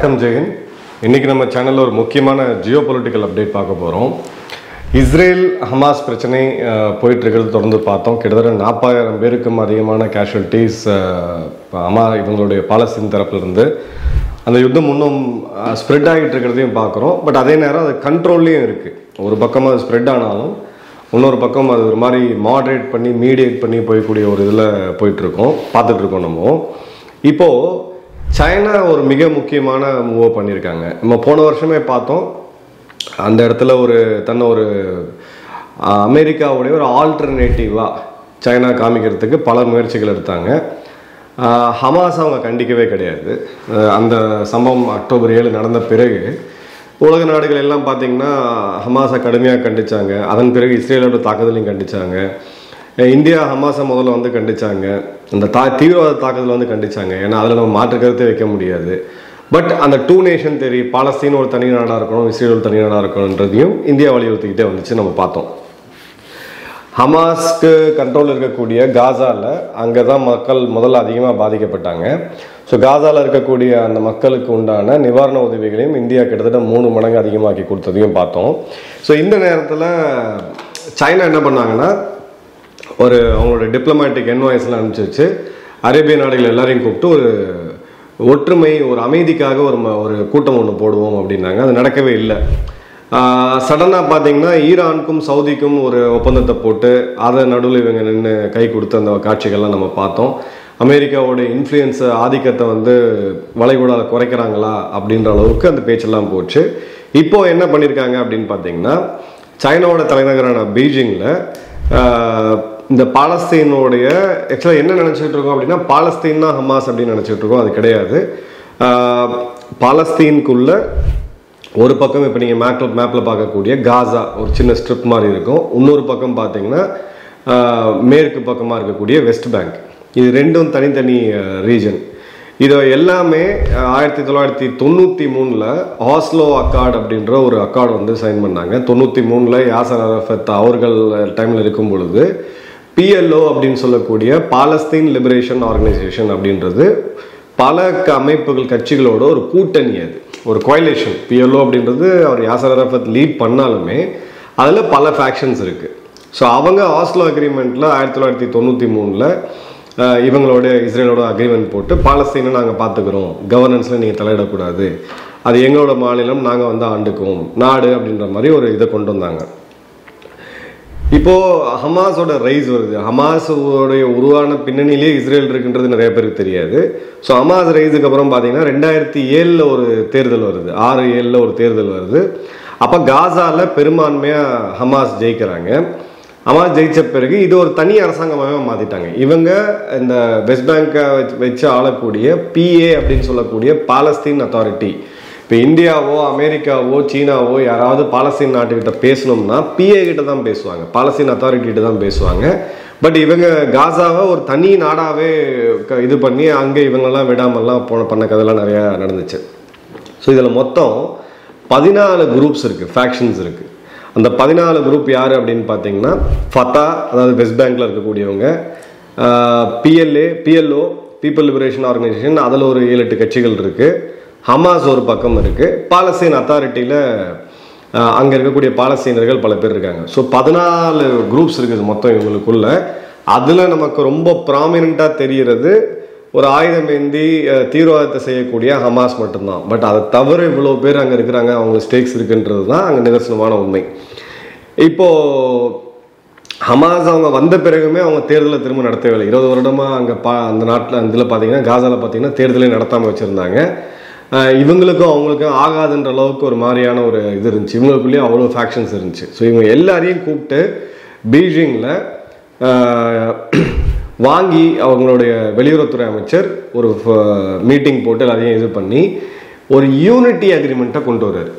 வணக்கம் ஜெயன். இன்னைக்கு நம்ம சேனலில் ஒரு முக்கியமான ஜியோ பொலிட்டிக்கல் அப்டேட் பார்க்க போகிறோம் இஸ்ரேல் ஹமாஸ் பிரச்சனை போயிட்டுருக்கிறது. தொடர்ந்து பார்த்தோம். கிட்டத்தட்ட நாற்பதாயிரம் பேருக்கும் அதிகமான கேஷுவல்டிஸ் ஹமா இவங்களுடைய பாலஸ்தீன் தரப்புலேருந்து. அந்த யுத்தம் இன்னும் ஸ்ப்ரெட் ஆகிட்டு இருக்கிறதையும் பார்க்குறோம். பட் அதே நேரம் அது கண்ட்ரோல்லையும் இருக்குது ஒரு பக்கம் அது ஸ்ப்ரெட் ஆனாலும் இன்னொரு பக்கம் அது ஒரு மாதிரி மாடரேட் பண்ணி மீடியேட் பண்ணி போய்க்கூடிய ஒரு இதில் போயிட்டுருக்கோம். பார்த்துட்ருக்கோம் நம்ம. இப்போது சைனா ஒரு மிக முக்கியமான மூவை பண்ணியிருக்காங்க. நம்ம போன வருஷமே பார்த்தோம். அந்த இடத்துல ஒரு தன்னை ஒரு அமெரிக்காவுடைய ஒரு ஆல்டர்னேட்டிவாக சைனா காமிக்கிறதுக்கு பல முயற்சிகள் எடுத்தாங்க. ஹமாஸ் அவங்க கண்டிக்கவே கிடையாது. அந்த சம்பவம் அக்டோபர் ஏழு நடந்த பிறகு உலக நாடுகள் எல்லாம் பார்த்தீங்கன்னா ஹமாஸை கடுமையாக கண்டிச்சாங்க. அதன் பிறகு இஸ்ரேலோட தாக்குதலையும் கண்டிச்சாங்க. இந்தியா ஹமாஸை முதல்ல வந்து கண்டிச்சாங்க. அந்த தா தீவிரவாத தாக்குதலை வந்து கண்டிச்சாங்க. ஏன்னா அதில் நம்ம மாற்று கருத்தை வைக்க முடியாது. பட் அந்த டூ நேஷன் தெரி பாலஸ்தீன் ஒரு தனி நாடாக இருக்கணும் இஸ்ரேல் ஒரு தனி நாடாக இருக்கணுன்றதையும் இந்தியா வலியுறுத்திக்கிட்டே வந்துச்சு நம்ம பார்த்தோம். ஹமாஸ்க்கு கண்ட்ரோல் இருக்கக்கூடிய காசாவில் அங்கே தான் மக்கள் முதல்ல அதிகமாக பாதிக்கப்பட்டாங்க. ஸோ காசாவில் இருக்கக்கூடிய அந்த மக்களுக்கு உண்டான நிவாரண உதவிகளையும் இந்தியா கிட்டத்தட்ட மூணு மடங்கு அதிகமாக்கி கொடுத்ததையும் பார்த்தோம். ஸோ இந்த நேரத்தில் சைனா என்ன பண்ணாங்கன்னா ஒரு அவங்களோட டிப்ளமேட்டிக் என்வாய்ஸ்லாம் அனுப்பிச்சு வச்சு அரேபிய நாடுகள் எல்லாரையும் கூப்பிட்டு ஒரு ஒற்றுமை ஒரு அமைதிக்காக ஒரு ம- ஒரு கூட்டம் ஒன்று போடுவோம் அப்படின்னாங்க. அது நடக்கவே இல்லை. சடனாக பார்த்தீங்கன்னா ஈரானுக்கும் சவுதிக்கும் ஒரு ஒப்பந்தத்தை போட்டு அதை நடுவில் இவங்க நின்று கை கொடுத்த அந்த காட்சிகள்லாம் நம்ம பார்த்தோம். அமெரிக்காவோட இன்ஃப்ளூயன்ஸ் ஆதிக்கத்தை வந்து வளைகுடால குறைக்கிறாங்களா அப்படின்ற அளவுக்கு அந்த பேச்செல்லாம் போச்சு. இப்போ என்ன பண்ணியிருக்காங்க அப்படின்னு பார்த்தீங்கன்னா சைனாவோட தலைநகரான பீஜிங்கில் இந்த பாலஸ்தீனோடைய ஆக்சுவலாக என்ன நினச்சிட்டு இருக்கோம் அப்படின்னா பாலஸ்தீன் தான் ஹமாஸ் அப்படின்னு நினச்சிட்டு இருக்கோம் அது கிடையாது. பாலஸ்தீனுக்குள்ள ஒரு பக்கம் இப்போ நீங்கள் மேப்பில் மேப்பில் பார்க்கக்கூடிய காசா ஒரு சின்ன ஸ்ட்ரிப் மாதிரி இருக்கும். இன்னொரு பக்கம் பார்த்தீங்கன்னா மேற்கு பக்கமாக இருக்கக்கூடிய வெஸ்ட் பேங்க். இது ரெண்டும் தனித்தனி ரீஜன் இது எல்லாமே ஆயிரத்தி தொள்ளாயிரத்தி தொண்ணூற்றி மூணில் ஆஸ்லோ அக்கார்டு அப்படின்ற ஒரு அக்கார்டு வந்து சைன் பண்ணாங்க. தொண்ணூற்றி மூணில் யாசர் அரஃபத் அவர்கள் டைமில் இருக்கும் பொழுது பிஎல்ஓ அப்படின்னு சொல்லக்கூடிய பாலஸ்தீன் லிபரேஷன் ஆர்கனைசேஷன் அப்படின்றது பல க- அமைப்புகள் கட்சிகளோட ஒரு கூட்டணி அது. ஒரு கோயிலேஷன் பிஎல்ஓ அப்படின்றது அவர் யாசர் அரஃபத் லீட் பண்ணாலுமே அதில் பல ஃபேக்ஷன்ஸ் இருக்குது ஸோ அவங்க ஆஸ்லோ அக்ரிமெண்ட்டில் ஆயிரத்தி தொள்ளாயிரத்தி தொண்ணூற்றி மூணில் இவங்களோட இஸ்ரேலோட அக்ரிமெண்ட் போட்டு பாலஸ்தீனை நாங்கள் பார்த்துக்குறோம் கவர்னன்ஸில் நீங்கள் தலையிடக்கூடாது. அது எங்களோட மாநிலம் நாங்கள் வந்து ஆண்டுக்குவோம். நாடு அப்படின்ற மாதிரி ஒரு இதை கொண்டு வந்தாங்க. இப்போது ஹமாஸோட ரைஸ் வருது. ஹமாஸோடைய உருவான பின்னணியிலே இஸ்ரேல் இருக்குன்றது நிறைய பேருக்கு தெரியாது. ஸோ ஹமாஸ் ரைஸுக்கு அப்புறம் பார்த்தீங்கன்னா ரெண்டாயிரத்தி ஏழில் ஒரு தேர்தல் வருது. ஆறு ஏழில் ஒரு தேர்தல் வருது. அப்போ காசாவில் பெரும்பான்மையாக ஹமாஸ் ஜெயிக்கிறாங்க. ஹமாஸ் ஜெயிச்ச பிறகு இது ஒரு தனி அரசாங்கமாகவே மாற்றிட்டாங்க இவங்க இந்த வெஸ்ட் பேங்கை வச்சு வச்சு ஆளக்கூடிய பிஏ அப்படின்னு சொல்லக்கூடிய பாலஸ்தீன் அத்தாரிட்டி. இப்போ இந்தியாவோ அமெரிக்காவோ சீனாவோ யாராவது பாலஸ்தீன் நாட்டுக்கிட்ட பேசணும்னா பிஏ கிட்ட தான் பேசுவாங்க. பாலஸ்தீன் அத்தாரிட்டி கிட்ட தான் பேசுவாங்க. பட் இவங்க காசாவை ஒரு தனி நாடாகவே க- இது பண்ணி அங்கே இவங்கெல்லாம் விடாமல்லாம் போன பண்ண கதைலாம் நிறையா நடந்துச்சு. ஸோ இதில் மொத்தம் பதினாலு குரூப்ஸ் இருக்குது ஃபேக்ஷன்ஸ் இருக்குது அந்த பதினாலு குரூப் யார் அப்படின்னு பார்த்தீங்கன்னா ஃபத்தா அதாவது வெஸ்ட் பேங்க்ல இருக்கக்கூடியவங்க PLA PLO people liberation organisation அதில் ஒரு ஏழு எட்டு கட்சிகள் இருக்குது ஹமாஸ் ஒரு பக்கம் இருக்குது பாலஸ்தீன் அத்தாரிட்டியில் அங்கே இருக்கக்கூடிய பாலஸ்தீனர்கள் பல பேர் இருக்காங்க. ஸோ பதினாலு குரூப்ஸ் இருக்குது மொத்தம் இவங்களுக்குள்ள. அதில் நமக்கு ரொம்ப ப்ராமினெண்ட்டாக தெரிகிறது ஒரு ஆயுதம் ஏந்தி தீவிரவாதத்தை செய்யக்கூடிய ஹமாஸ் மட்டும்தான். பட் அதை தவிர இவ்வளோ பேர் அங்கே இருக்கிறாங்க. அவங்களுக்கு ஸ்டேக்ஸ் இருக்குன்றது தான் அங்கே நிதர்சனமான உண்மை. இப்போது ஹமாஸ் அவங்க வந்த பிறகுமே அவங்க தேர்தலை திரும்ப நடத்தவே இல்லை. இருபது வருடமாக அங்கே பா அந்த நாட்டில் இதில் பார்த்தீங்கன்னா காசாவில் பார்த்தீங்கன்னா தேர்தலே நடத்தாமல் வச்சுருந்தாங்க. இவங்களுக்கும் அவங்களுக்கும் ஆகாதுன்ற அளவுக்கு ஒரு மாதிரியான ஒரு இது இருந்துச்சு. இவங்களுக்குள்ளேயும் அவ்வளோ ஃபேக்ஷன்ஸ் இருந்துச்சு. ஸோ இவங்க எல்லாரையும் கூப்பிட்டு பீஜிங்கில் வாங்கி அவங்களுடைய வெளியுறவுத்துறை அமைச்சர் ஒரு மீட்டிங் போட்டு எல்லாத்தையும் இது பண்ணி ஒரு யூனிட்டி அக்ரிமெண்ட்டை கொண்டு வர்றாரு.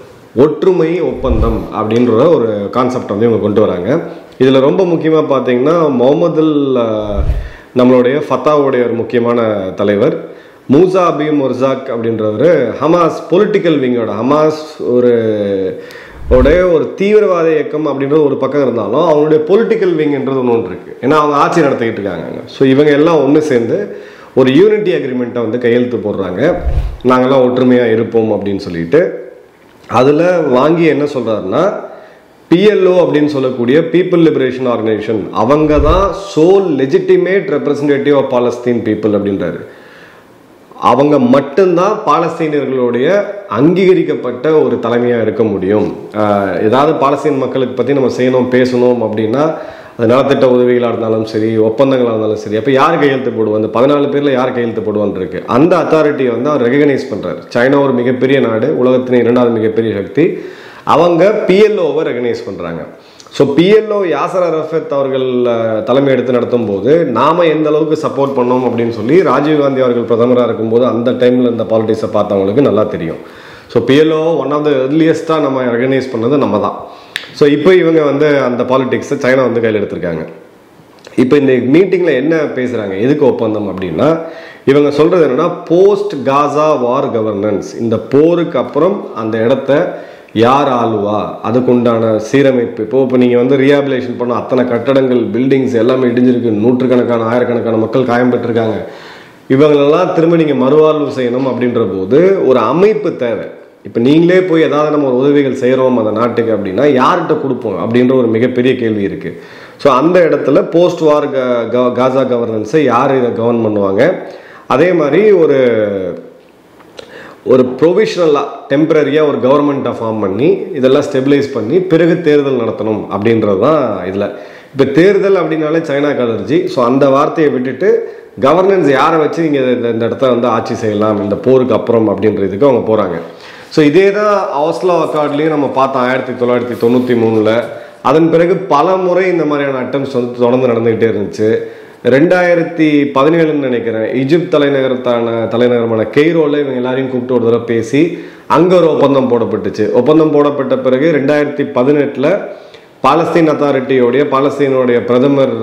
ஒற்றுமை ஒப்பந்தம் அப்படின்ற ஒரு கான்செப்ட் வந்து இவங்க கொண்டு வராங்க. இதில் ரொம்ப முக்கியமாக பார்த்தீங்கன்னா முகமதுல் நம்மளுடைய ஃபத்தாவுடைய ஒரு முக்கியமான தலைவர் மூசா அபீம் ஒர்சாக் அப்படின்றவர் ஹமாஸ் பொலிட்டிக்கல் விங்கோட ஹமாஸ் ஒரு உடைய ஒரு தீவிரவாத இயக்கம் அப்படின்றது ஒரு பக்கம் இருந்தாலும் அவங்களுடைய பொலிட்டிக்கல் விங்ன்றது ஒன்று ஒன்று இருக்குது ஏன்னா அவங்க ஆட்சி நடத்திக்கிட்டு இருக்காங்க ஸோ இவங்க எல்லாம் ஒன்று சேர்ந்து ஒரு யூனிட்டி அக்ரிமெண்ட்டை வந்து கையெழுத்து போடுறாங்க. நாங்கள்லாம் ஒற்றுமையாக இருப்போம் அப்படின்னு சொல்லிட்டு. அதில் வாங்கி என்ன சொல்கிறாருன்னா பிஎல்ஓ அப்படின்னு சொல்லக்கூடிய பீப்புள் லிபரேஷன் ஆர்கனைசேஷன் அவங்க தான் sole legitimate representative of Palestine people அப்படின்றாரு. அவங்க மட்டும்தான் பாலஸ்தீனியர்களுடைய அங்கீகரிக்கப்பட்ட ஒரு தலைமையாக இருக்க முடியும். ஏதாவது பாலஸ்தீன் மக்களுக்கு பற்றி நம்ம செய்யணும் பேசணும் அப்படின்னா அது நலத்திட்ட உதவிகளாக இருந்தாலும் சரி ஒப்பந்தங்களாக இருந்தாலும் சரி அப்போ யார் கையெழுத்து போடுவோம் அந்த பதினாலு பேரில் யார் கையெழுத்து போடுவான்னு இருக்கு. அந்த அத்தாரிட்டியை வந்து அவர் ரெகனைஸ் பண்ணுறாரு சைனா ஒரு மிகப்பெரிய நாடு உலகத்தின் இரண்டாவது மிகப்பெரிய சக்தி. அவங்க பிஎல்ஓவை ரெகனைஸ் பண்ணுறாங்க ஸோ பிஎல்ஓ யாசர் அரஃபத் அவர்கள் தலைமை எடுத்து நடத்தும் போது நாம் எந்த அளவுக்கு சப்போர்ட் பண்ணோம் அப்படின்னு சொல்லி ராஜீவ்காந்தி அவர்கள் பிரதமராக இருக்கும்போது அந்த டைமில் இந்த பாலிடிக்ஸை பார்த்தவங்களுக்கு நல்லா தெரியும். So PLO one of the எர்லியஸ்ட்டாக நம்ம ரெகனைஸ் பண்ணது நம்ம தான் ஸோ இப்போ இவங்க வந்து அந்த பாலிடிக்ஸை சைனா வந்து கையில் எடுத்திருக்காங்க. இப்போ இந்த மீட்டிங்கில் என்ன பேசுகிறாங்க எதுக்கு ஒப்பந்தம் அப்படின்னா இவங்க சொல்கிறது என்னன்னா போஸ்ட் காசா வார் கவர்னன்ஸ் இந்த போருக்கு அப்புறம் அந்த இடத்த யார் ஆளுவா? அதுக்குண்டான சீரமைப்பு. இப்போ இப்போ நீங்கள் வந்து ரீஹாபிலேஷன் பண்ண அத்தனை கட்டடங்கள் பில்டிங்ஸ் எல்லாமே இடிஞ்சிருக்கு. நூற்றுக்கணக்கான ஆயிரக்கணக்கான மக்கள் காயம் பெற்றிருக்காங்க. இவங்களெல்லாம் திரும்ப நீங்கள் மறுவாழ்வு செய்யணும் அப்படின்ற போது ஒரு அமைப்பு தேவை. இப்போ நீங்களே போய் ஏதாவது நம்ம உதவிகள் செய்கிறோம் அந்த நாட்டுக்கு அப்படின்னா யார்கிட்ட கொடுப்போம் அப்படின்ற ஒரு மிகப்பெரிய கேள்வி இருக்குது ஸோ அந்த இடத்துல போஸ்ட் வார் காசா கவர்னன்ஸை யார் இதை கவர்ன் பண்ணுவாங்க? அதே மாதிரி ஒரு ஒரு ப்ரொவிஷனலாக டெம்பரரியாக ஒரு கவர்மெண்ட்டை ஃபார்ம் பண்ணி இதெல்லாம் ஸ்டெபிலைஸ் பண்ணி பிறகு தேர்தல் நடத்தணும் அப்படின்றது தான் இதில். இப்போ தேர்தல் அப்படின்னாலே சைனா கலர்ஜி ஸோ அந்த வார்த்தையை விட்டுட்டு கவர்னன்ஸ் யாரை வச்சு இங்கே இந்த இடத்த வந்து ஆட்சி செய்யலாம் இந்த போருக்கு அப்புறம் அப்படின்றதுக்கு அவங்க போகிறாங்க ஸோ இதே தான் ஆஸ்லோ அக்கார்ட்லேயும் நம்ம பார்த்தோம் ஆயிரத்தி தொள்ளாயிரத்தி தொண்ணூற்றி மூணில். அதன் பிறகு பல முறை இந்த மாதிரியான அட்டம்ஸ் வந்து தொடர்ந்து நடந்துக்கிட்டே இருந்துச்சு. ரெண்டாயிரத்தி பதினேழுன்னு நினைக்கிறேன். ஈஜிப்த் தலைநகரத்தான தலைநகரமான கெய்ரோல இவங்க எல்லாரையும் கூப்பிட்டு ஒரு தடவை பேசி அங்கே ஒரு ஒப்பந்தம் போடப்பட்டுச்சு. ஒப்பந்தம் போடப்பட்ட பிறகு ரெண்டாயிரத்தி பதினெட்டில் பாலஸ்தீன் அத்தாரிட்டியோடைய பாலஸ்தீனுடைய பிரதமர்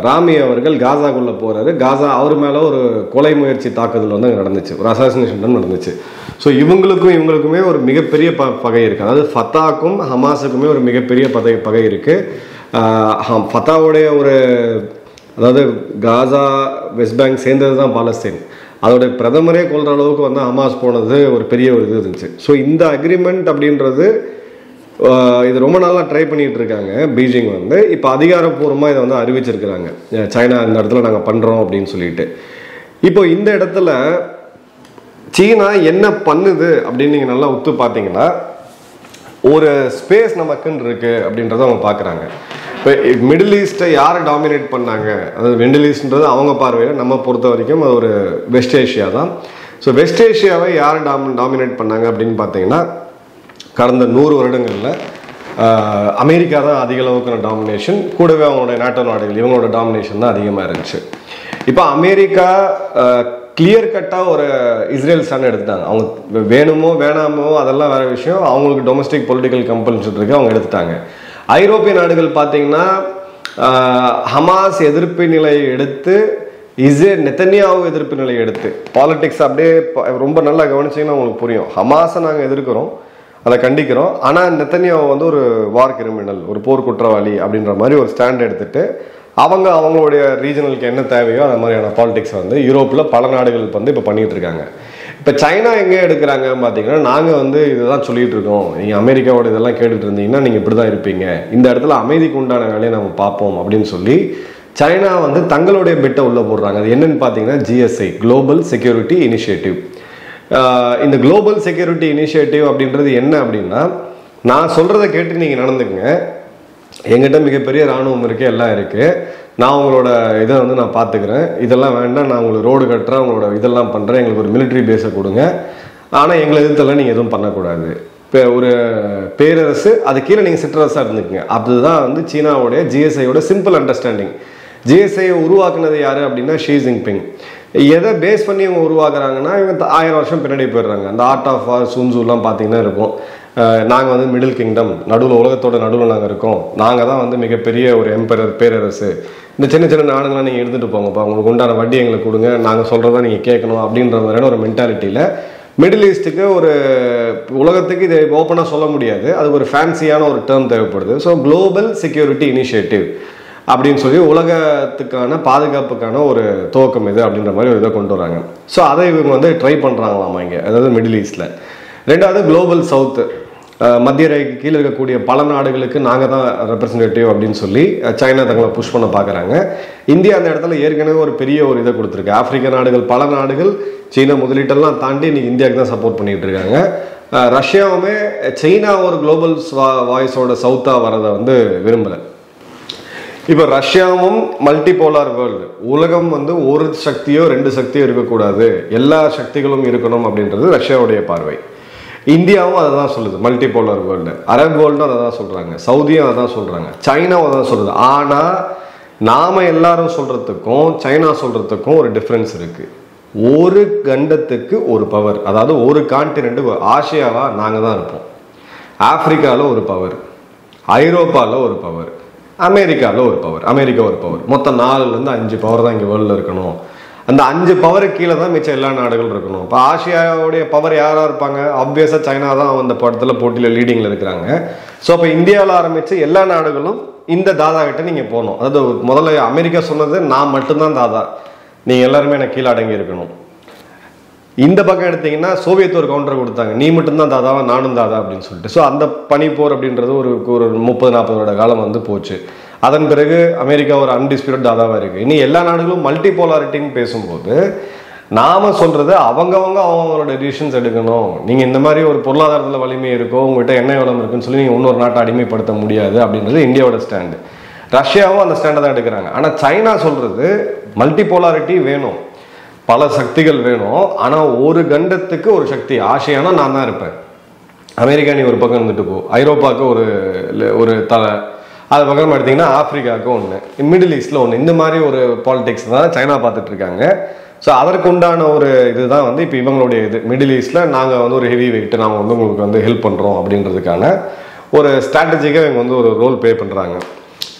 ராமி அவர்கள் காசாக்குள்ள போறாரு. காசா அவர் மேல ஒரு கொலை முயற்சி தாக்குதல் வந்து அங்கே நடந்துச்சு. ஒரு அசாசினேஷன் நடந்துச்சு. ஸோ இவங்களுக்கும் இவங்களுக்குமே ஒரு மிகப்பெரிய ப பகை இருக்கு. அதாவது ஃபத்தாக்கும் ஹமாஸுக்குமே ஒரு மிகப்பெரிய பதை பகை இருக்கு. ஹம், ஃபத்தாவுடைய ஒரு அதாவது காசா வெஸ்ட் பேங்க் சேர்ந்தது தான் பாலஸ்தீன். அதோட பிரதமரே கொள்கிற அளவுக்கு வந்து ஹமாஸ் போனது ஒரு பெரிய ஒரு இது இருந்துச்சு. ஸோ இந்த அக்ரிமெண்ட் அப்படின்றது இது ரொம்ப நாளாக ட்ரை பண்ணிகிட்டு இருக்காங்க. பீஜிங் வந்து இப்போ அதிகாரப்பூர்வமாக இதை வந்து அறிவிச்சிருக்கிறாங்க. சைனா இந்த இடத்துல நாங்கள் பண்ணுறோம் அப்படின்னு சொல்லிட்டு. இப்போ இந்த இடத்துல சீனா என்ன பண்ணுது அப்படின்னு நீங்கள் நல்லா ஒத்து பார்த்தீங்கன்னா ஒரு ஸ்பேஸ் நமக்குன்னு இருக்குது அப்படின்றத அவங்க பார்க்குறாங்க இப்போ மிடில் ஈஸ்ட்டை யார் டாமினேட் பண்ணாங்க? அதாவது மிடில் ஈஸ்ட்ன்றது அவங்க பார்வையில் நம்ம பொறுத்த வரைக்கும் அது ஒரு வெஸ்ட் ஏஷியா தான். ஸோ வெஸ்ட் ஏஷியாவை யார் டாம் டாமினேட் பண்ணாங்க அப்படின்னு பார்த்தீங்கன்னா கடந்த நூறு வருடங்களில் அமெரிக்கா தான் அதிக அளவுக்கான டாமினேஷன் கூடவே அவங்களோட நாட்டோ நாடுகள் இவங்களோட டாமினேஷன் தான் அதிகமாக இருந்துச்சு. இப்போ அமெரிக்கா கிளியர் கட்டாக ஒரு இஸ்ரேல் ஸ்டாண்ட் எடுத்துட்டாங்க. அவங்க வேணுமோ வேணாமோ அதெல்லாம் வேற விஷயம். அவங்களுக்கு டொமஸ்டிக் பொலிட்டிக்கல் கம்பல்ஷன் இருக்குது அவங்க எடுத்துட்டாங்க. ஐரோப்பிய நாடுகள் பார்த்தீங்கன்னா ஹமாஸ் எதிர்ப்பு நிலையை எடுத்து இஸ்ரேல் நெத்தன்யாவு எதிர்ப்பு நிலையை எடுத்து. பாலிடிக்ஸ் அப்படியே ரொம்ப நல்லா கவனிச்சிங்கன்னா உங்களுக்கு புரியும். ஹமாஸை நாங்கள் எதிர்க்கிறோம் அதை கண்டிக்கிறோம். ஆனால் நெத்தன்யாவை வந்து ஒரு வார் கிரிமினல் ஒரு போர் குற்றவாளி அப்படின்ற மாதிரி ஒரு ஸ்டாண்ட் எடுத்துட்டு அவங்க அவங்களுடைய ரீஜனலுக்கு என்ன தேவையோ அந்த மாதிரியான பாலிடிக்ஸ் வந்து யூரோப்பில் பல நாடுகள் வந்து இப்போ பண்ணிகிட்டு இருக்காங்க. இப்போ சைனா எங்கே எடுக்கிறாங்க பார்த்தீங்கன்னா நாங்கள் வந்து இதுதான் சொல்லிட்டு இருக்கோம். நீங்கள் அமெரிக்காவோட இதெல்லாம் கேட்டுட்டு இருந்தீங்கன்னா நீங்கள் இப்படி தான் இருப்பீங்க. இந்த இடத்துல அமைதிக்கு உண்டான வேலையை நம்ம பார்ப்போம் அப்படின்னு சொல்லி சைனா வந்து தங்களுடைய பெட்டை உள்ளே போடுறாங்க. அது என்னன்னு பார்த்தீங்கன்னா ஜிஎஸ்ஐ குளோபல் செக்யூரிட்டி இனிஷியேட்டிவ் இந்த குளோபல் செக்யூரிட்டி இனிஷியேட்டிவ் அப்படின்றது என்ன அப்படின்னா நான் சொல்கிறத கேட்டு நீங்கள் நடந்துக்குங்க. எங்கிட்ட மிகப்பெரிய ராணுவம் இருக்கு எல்லாம் இருக்கு. நான் உங்களோட இதை வந்து நான் பார்த்துக்கிறேன். இதெல்லாம் வேண்டாம் நான் உங்களுக்கு ரோடு கட்டுறேன் உங்களோட இதெல்லாம் பண்ணுறேன் எங்களுக்கு ஒரு மிலிட்ரி பேஸை கொடுங்க. ஆனால் எங்களை எதிர்த்தெல்லாம் நீங்கள் எதுவும் பண்ணக்கூடாது. இப்போ ஒரு பேரரசு அது கீழே நீங்கள் சிற்றரசாக இருந்துக்குங்க. அதுதான் வந்து சீனாவுடைய ஜிஎஸ்ஐயோட சிம்பிள் அண்டர்ஸ்டாண்டிங் ஜிஎஸ்ஐயை உருவாக்குனது யார் அப்படின்னா ஷீ ஜின்பிங் எதை பேஸ் பண்ணி இவங்க உருவாக்குறாங்கன்னா இவங்க ஆயிரம் வருஷம் பின்னாடி போயிடுறாங்க. அந்த ஆர்ட் ஆஃப் வார் சூன்சூலாம் பார்த்தீங்கன்னா இருக்கும். நாங்கள் வந்து மிடில் கிங்டம் நடுவில் உலகத்தோட நடுவில் நாங்கள் இருக்கோம். நாங்கள் தான் வந்து மிகப்பெரிய ஒரு எம்பரர் பேரரசு. இந்த சின்ன சின்ன நாடுங்களாம் நீங்கள் எடுத்துகிட்டு போங்கப்பா. உங்களுக்கு உண்டான வட்டி எங்களுக்கு கொடுங்க. நாங்கள் சொல்கிறத நீங்கள் கேட்கணும் அப்படின்ற மாதிரியான ஒரு மென்டாலிட்டியில் மிடில் ஈஸ்ட்டுக்கு ஒரு உலகத்துக்கு இதை ஓப்பனாக சொல்ல முடியாது. அது ஒரு ஃபேன்சியான ஒரு டேர்ம் தேவைப்படுது. ஸோ குளோபல் செக்யூரிட்டி இனிஷியேட்டிவ் அப்படின்னு சொல்லி உலகத்துக்கான பாதுகாப்புக்கான ஒரு துவக்கம் இது அப்படின்ற மாதிரி ஒரு இதை கொண்டு வராங்க. ஸோ அதை இவங்க வந்து ட்ரை பண்ணுறாங்களாமா இங்கே? அதாவது மிடில் ஈஸ்ட்டில் ரெண்டாவது குளோபல் சவுத்து மத்திய ரேகைக்கு கீழே இருக்கக்கூடிய பல நாடுகளுக்கு நாங்கள் தான் ரெப்ரசன்டேட்டிவ் அப்படின்னு சொல்லி சைனா தங்களை புஷ் பண்ண பார்க்குறாங்க இந்தியா அந்த இடத்துல ஏற்கனவே ஒரு பெரிய ஒரு இதை கொடுத்துருக்கு. ஆப்பிரிக்க நாடுகள் பல நாடுகள் சீனா முதலீட்டெல்லாம் தாண்டி இன்னைக்கு இந்தியாவுக்கு தான் சப்போர்ட் பண்ணிகிட்டு இருக்காங்க. ரஷ்யாவுமே சைனா ஒரு குளோபல் வாய்ஸோட சவுத்தாக வரதை வந்து விரும்பலை. இப்போ ரஷ்யாவும் மல்டிபோலார் வேர்ல்டு உலகம் வந்து ஒரு சக்தியோ ரெண்டு சக்தியோ இருக்கக்கூடாது. எல்லா சக்திகளும் இருக்கணும் அப்படின்றது ரஷ்யாவுடைய பார்வை. இந்தியாவும் அதை தான் சொல்லுது. மல்டிபோலர் வேர்ல்டு அரப் வேர்ல்டும் அதை தான் சொல்கிறாங்க சவுதியும் அதை தான் சொல்கிறாங்க சைனாவும் அதை தான் சொல்லுது. ஆனால் நாம் எல்லாரும் சொல்கிறதுக்கும் சைனா சொல்கிறதுக்கும் ஒரு டிஃப்ரென்ஸ் இருக்குது ஒரு கண்டத்துக்கு ஒரு பவர் அதாவது ஒரு கான்டினென்ட் ஆசியாவாக நாங்கள் தான் இருப்போம். ஆப்பிரிக்காவில் ஒரு பவர் ஐரோப்பாவில் ஒரு பவர் அமெரிக்காவில் ஒரு பவர் அமெரிக்கா ஒரு பவர் மொத்தம் நாலுலேருந்து அஞ்சு பவர் தான் இங்கே வேர்ல்டில் இருக்கணும். அந்த அஞ்சு பவருக்கு கீழே தான் மிச்சம் எல்லா நாடுகளும் இருக்கணும். இப்போ ஆசியாவுடைய பவர் யாராக இருப்பாங்க? ஆப்வியஸாக சைனா தான் அந்த படத்தில் போட்டியில் லீடிங்கில் இருக்கிறாங்க. ஸோ அப்போ இந்தியாவில் ஆரம்பித்து எல்லா நாடுகளும் இந்த தாதா கிட்ட நீங்கள் போகணும். அதாவது முதல்ல அமெரிக்கா சொன்னது நான் மட்டும்தான் தாதா. நீங்கள் எல்லாருமே எனக்கு கீழே அடங்கி இருக்கணும். இந்த பக்கம் எடுத்தீங்கன்னா சோவியத் ஒரு கவுண்டர் கொடுத்தாங்க. நீ மட்டும்தான் தாதாவா நானும் தாதா அப்படின்னு சொல்லிட்டு. ஸோ அந்த பனிப்போர் அப்படின்றது ஒரு ஒரு முப்பது நாற்பது வருட காலம் வந்து போச்சு. அதன் பிறகு அமெரிக்கா ஒரு அன்டிஸ்பியூட் தாதாவாக இருக்குது இனி எல்லா நாடுகளும் மல்டி போலாரிட்டின்னு பேசும்போது நாம சொல்றது அவங்கவங்க அவங்களோட டிசிஷன்ஸ் எடுக்கணும். நீங்க இந்த மாதிரி ஒரு பொருளாதாரத்தில் வலிமை இருக்கோ உங்கள்கிட்ட என்ன வளம் இருக்குன்னு சொல்லி நீங்க இன்னொரு நாட்டை அடிமைப்படுத்த முடியாது அப்படின்றது இந்தியாவோட ஸ்டாண்டு ரஷ்யாவும் அந்த ஸ்டாண்டை தான் எடுக்கிறாங்க. ஆனால் சைனா சொல்றது மல்டி போலாரிட்டி வேணும். பல சக்திகள் வேணும். ஆனால் ஒரு கண்டத்துக்கு ஒரு சக்தி ஆசையானா நான் தான் இருப்பேன். அமெரிக்கா நீ ஒரு பக்கம் இருந்துட்டு போ. ஐரோப்பாவுக்கு ஒரு ஒரு தலை அது பக்கம் எடுத்தீங்கன்னா ஒன்று மிடில் ஈஸ்டில் ஒன்று இந்த மாதிரி ஒரு பாலிடிக்ஸ் தான் சைனா பார்த்துட்டு இருக்காங்க. ஸோ அதற்கு உண்டான ஒரு இதுதான் வந்து இப்போ இவங்களுடைய இது. மிடில் ஈஸ்டில் நாங்கள் வந்து ஒரு ஹெவி வெயிட் நாங்கள் வந்து உங்களுக்கு வந்து ஹெல்ப் பண்ணுறோம் அப்படின்றதுக்கான ஒரு ஸ்ட்ராட்டஜிக்காக இவங்க வந்து ஒரு ரோல் ப்ளே பண்ணுறாங்க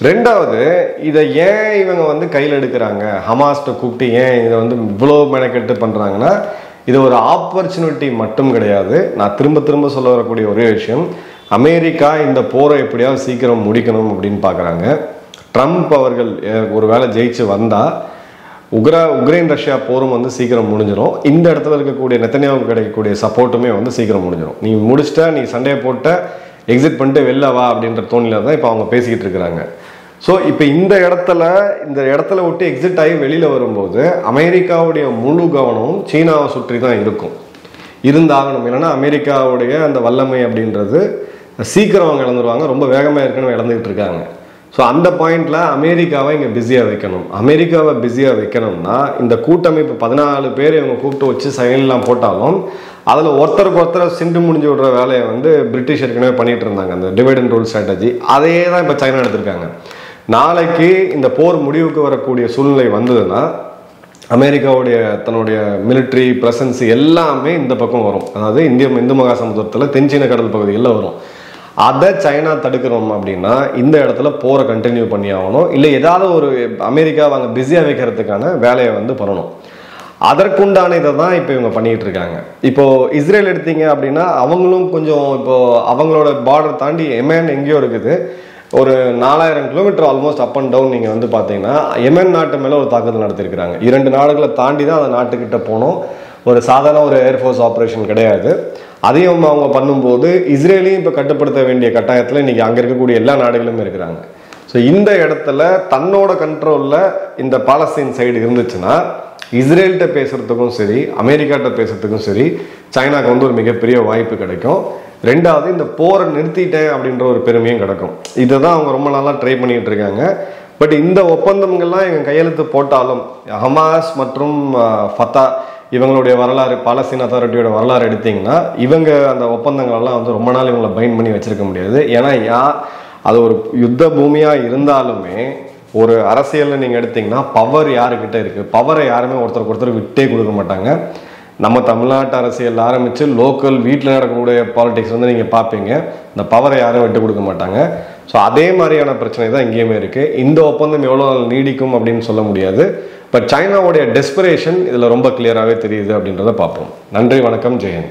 ரெண்டாவது இதை ஏன் இவங்க வந்து கையில் எடுக்கிறாங்க? ஹமாஸ்ட்டை கூப்பிட்டு ஏன் இதை வந்து இவ்வளோ மெனக்கெட்டு பண்ணுறாங்கன்னா இது ஒரு ஆப்பர்ச்சுனிட்டி மட்டும் கிடையாது. நான் திரும்ப திரும்ப சொல்ல வரக்கூடிய ஒரே விஷயம் அமெரிக்கா இந்த போரை எப்படியாவது சீக்கிரம் முடிக்கணும் அப்படின்னு பார்க்குறாங்க. ட்ரம்ப் அவர்கள் ஒரு வேளை ஜெயிச்சு வந்தால் உக்ரா உக்ரைன் ரஷ்யா போரும் வந்து சீக்கிரம் முடிஞ்சிடும் இந்த இடத்துல இருக்கக்கூடிய நெத்தனியாவுக்கு கிடைக்கக்கூடிய சப்போர்ட்டுமே வந்து சீக்கிரம் முடிஞ்சிடும் நீ முடிச்சிட்ட நீ சண்டையை போட்ட எக்ஸிட் பண்ணிட்டு வெளில வா அப்படின்ற தோணியில் தான் இப்போ அவங்க பேசிக்கிட்டு இருக்கிறாங்க. ஸோ இப்போ இந்த இடத்துல இந்த இடத்துல விட்டு எக்ஸிட் ஆகி வெளியில் வரும்போது அமெரிக்காவுடைய முழு கவனமும் சீனாவை சுற்றி தான் இருக்கும். இருந்தாகணும். இல்லைன்னா அமெரிக்காவுடைய அந்த வல்லமை அப்படின்றது சீக்கிரம் அவங்க இழந்துருவாங்க ரொம்ப வேகமாக ஏற்கனவே இழந்துகிட்டு இருக்காங்க ஸோ அந்த பாயிண்டில் அமெரிக்காவை இங்கே பிஸியாக வைக்கணும். அமெரிக்காவை பிஸியாக வைக்கணும்னா இந்த கூட்டமைப்பு பதினாலு பேர் இவங்க கூப்பிட்டு வச்சு செயலெல்லாம் போட்டாலும் அதில் ஒருத்தருக்கு ஒருத்தர் சிண்டு முடிஞ்சு விடுற வேலையை வந்து பிரிட்டிஷ் ஏற்கனவே பண்ணிகிட்டு இருந்தாங்க. அந்த டிவைட் அண்ட் ரூல் ஸ்ட்ராட்டஜி அதே தான் இப்போ சைனா எடுத்திருக்காங்க. நாளைக்கு இந்த போர் முடிவுக்கு வரக்கூடிய சூழ்நிலை வந்ததுன்னா அமெரிக்காவுடைய தன்னுடைய மிலிட்ரி ப்ரெசன்ஸ் எல்லாமே இந்த பக்கம் வரும். அதாவது இந்திய இந்து மகாசமுத்திரத்தில் தென்சீன கடல் பகுதிகளில் வரும். அதை சைனா தடுக்கிறோம் அப்படின்னா இந்த இடத்துல போரை கண்டினியூ பண்ணி ஆகணும். இல்லை ஏதாவது ஒரு அமெரிக்கா அங்கே பிஸியாக வைக்கிறதுக்கான வேலையை வந்து பண்ணணும். அதற்குண்டான இதை தான் இப்போ இவங்க பண்ணிகிட்டு இருக்காங்க. இப்போது இஸ்ரேல் எடுத்தீங்க அப்படின்னா அவங்களும் கொஞ்சம் இப்போது அவங்களோட பார்டர் தாண்டி எமேன் எங்கேயோ இருக்குது. ஒரு நாலாயிரம் kilometre almost up and down நீங்கள் வந்து பார்த்தீங்கன்னா எமன் நாட்டு மேலே ஒரு தாக்குதல் நடத்திருக்கிறாங்க இரண்டு நாடுகளை தாண்டி தான் அந்த நாட்டுக்கிட்ட போனோம். ஒரு சாதாரண ஒரு ஏர்ஃபோர்ஸ் ஆப்ரேஷன் கிடையாது. அதையும் அவங்க பண்ணும்போது இஸ்ரேலையும் இப்போ கட்டுப்படுத்த வேண்டிய கட்டாயத்தில் இன்னைக்கு அங்கே இருக்கக்கூடிய எல்லா நாடுகளுமே இருக்கிறாங்க. ஸோ இந்த இடத்துல தன்னோட கண்ட்ரோலில் இந்த பாலஸ்தீன் சைடு இருந்துச்சுன்னா இஸ்ரேல்கிட்ட பேசுகிறதுக்கும் சரி அமெரிக்காட்ட பேசுகிறதுக்கும் சரி சைனாவுக்கு வந்து ஒரு மிகப்பெரிய வாய்ப்பு கிடைக்கும். ரெண்டாவது இந்த போரை நிறுத்திட்டேன் அப்படின்ற ஒரு பெருமையும் கிடைக்கும். இதை தான் அவங்க ரொம்ப நாளாக ட்ரை பண்ணிகிட்டு இருக்காங்க. பட் இந்த ஒப்பந்தங்கள்லாம் எங்கள் கையெழுத்து போட்டாலும் ஹமாஸ் மற்றும் ஃபத்தா இவங்களுடைய வரலாறு பாலஸ்தீன் அத்தாரிட்டியோட வரலாறு எடுத்திங்கன்னா இவங்க அந்த ஒப்பந்தங்கள்லாம் வந்து ரொம்ப நாள் இவங்களை பைண்ட் பண்ணி வச்சிருக்க முடியாது. ஏன்னா யா அது ஒரு யுத்த பூமியாக இருந்தாலுமே ஒரு அரசியலில் நீங்கள் எடுத்தீங்கன்னா பவர் யாருக்கிட்ட இருக்குது பவரை யாருமே ஒருத்தருக்கு ஒருத்தர் விட்டே கொடுக்க மாட்டாங்க. நம்ம தமிழ்நாட்டு அரசியல் ஆரம்பித்து லோக்கல் வீட்டில் நடக்கக்கூடிய பாலிடிக்ஸ் வந்து நீங்கள் பார்ப்பீங்க. இந்த பவரை யாரும் விட்டு கொடுக்க மாட்டாங்க. ஸோ அதே மாதிரியான பிரச்சனை தான் இங்கேயுமே இருக்குது இந்த ஒப்பந்தம் எவ்வளோ நாள் நீடிக்கும் அப்படின்னு சொல்ல முடியாது. பட் சைனாவுடைய டெஸ்பிரேஷன் இதில் ரொம்ப கிளியராகவே தெரியுது அப்படின்றத பார்ப்போம். நன்றி வணக்கம் ஜெயந்த்